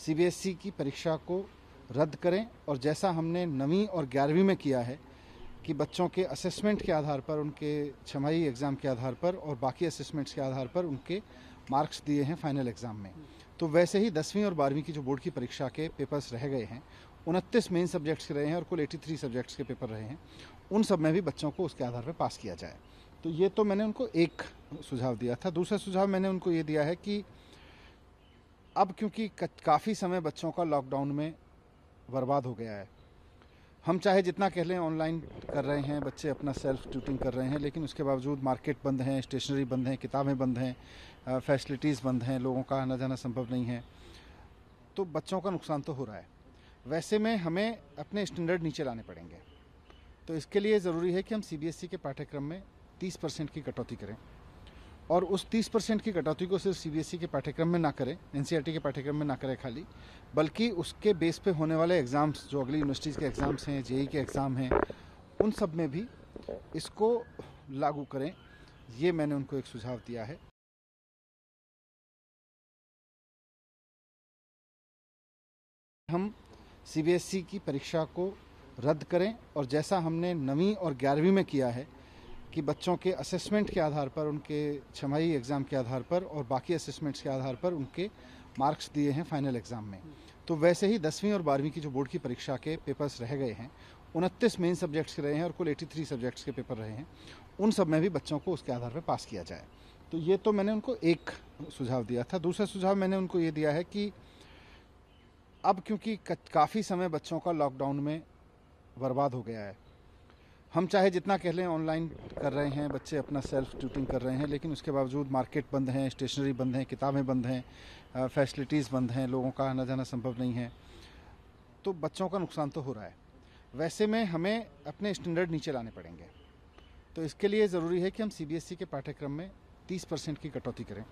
CBSE की परीक्षा को रद्द करें और जैसा हमने नवीं और ग्यारहवीं में किया है कि बच्चों के असेसमेंट के आधार पर, उनके छमाही एग्ज़ाम के आधार पर और बाकी असेसमेंट्स के आधार पर उनके मार्क्स दिए हैं फाइनल एग्ज़ाम में। तो वैसे ही दसवीं और बारहवीं की जो बोर्ड की परीक्षा के पेपर्स रह गए हैं, उनतीस मेन सब्जेक्ट्स के रहे हैं और कुल 83 सब्जेक्ट्स के पेपर रहे हैं, उन सब में भी बच्चों को उसके आधार पर पास किया जाए। तो ये तो मैंने उनको एक सुझाव दिया था। दूसरा सुझाव मैंने उनको ये दिया है कि अब क्योंकि काफ़ी समय बच्चों का लॉकडाउन में बर्बाद हो गया है। हम चाहे जितना कह लें ऑनलाइन कर रहे हैं, बच्चे अपना सेल्फ ट्यूटिंग कर रहे हैं, लेकिन उसके बावजूद मार्केट बंद हैं स्टेशनरी बंद हैं, किताबें बंद हैं फैसिलिटीज़ बंद हैं, लोगों का आना जाना संभव नहीं है तो बच्चों का नुकसान तो हो रहा है। वैसे में हमें अपने स्टैंडर्ड नीचे लाने पड़ेंगे। तो इसके लिए ज़रूरी है कि हम सीबीएसई के पाठ्यक्रम में तीस परसेंट की कटौती करें। और उस 30 परसेंट की कटौती को सिर्फ़ सीबीएसई के पाठ्यक्रम में ना करें एनसीईआरटी के पाठ्यक्रम में ना करें खाली, बल्कि उसके बेस पे होने वाले एग्ज़ाम्स जो अगली यूनिवर्सिटीज़ के एग्ज़ाम्स हैं जेई के एग्ज़ाम हैं, उन सब में भी इसको लागू करें। ये मैंने उनको एक सुझाव दिया है। हम सीबीएसई की परीक्षा को रद्द करें और जैसा हमने नवीं और ग्यारहवीं में किया है कि बच्चों के असेसमेंट के आधार पर, उनके छमाही एग्ज़ाम के आधार पर और बाकी असेसमेंट्स के आधार पर उनके मार्क्स दिए हैं फाइनल एग्ज़ाम में। तो वैसे ही दसवीं और बारहवीं की जो बोर्ड की परीक्षा के पेपर्स रह गए हैं, उनतीस मेन सब्जेक्ट्स के रहे हैं और कुल 83 सब्जेक्ट्स के पेपर रहे हैं, उन सब में भी बच्चों को उसके आधार पर पास किया जाए। तो ये तो मैंने उनको एक सुझाव दिया था। दूसरा सुझाव मैंने उनको ये दिया है कि अब क्योंकि काफ़ी समय बच्चों का लॉकडाउन में बर्बाद हो गया है हम चाहे जितना कह लें ऑनलाइन कर रहे हैं, बच्चे अपना सेल्फ ट्यूटिंग कर रहे हैं, लेकिन उसके बावजूद मार्केट बंद हैं स्टेशनरी बंद हैं, किताबें बंद हैं फैसिलिटीज़ बंद हैं, लोगों का आना जाना संभव नहीं है तो बच्चों का नुकसान तो हो रहा है। वैसे में हमें अपने स्टैंडर्ड नीचे लाने पड़ेंगे। तो इसके लिए ज़रूरी है कि हम सीबीएसई के पाठ्यक्रम में तीस परसेंट की कटौती करें।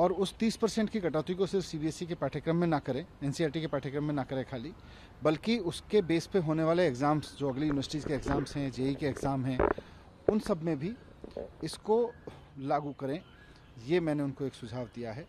और उस 30 परसेंट की कटौती को सिर्फ़ सीबीएसई के पाठ्यक्रम में ना करें एनसीईआरटी के पाठ्यक्रम में ना करें खाली, बल्कि उसके बेस पे होने वाले एग्ज़ाम्स जो अगली यूनिवर्सिटीज़ के एग्ज़ाम्स हैं जेई के एग्ज़ाम हैं, उन सब में भी इसको लागू करें। ये मैंने उनको एक सुझाव दिया है।